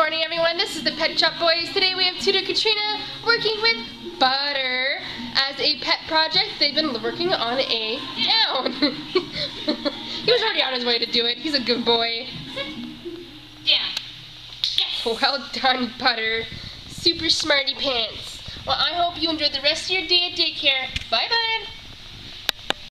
morning, everyone. This is the Pet Shop Boys. Today we have Tutor Katrina working with Butter as a pet project. They've been working on a down. he was already on his way to do it. He's a good boy. Down. Yes. Well done, Butter. Super smarty pants. Well, I hope you enjoyed the rest of your day at daycare. Bye-bye.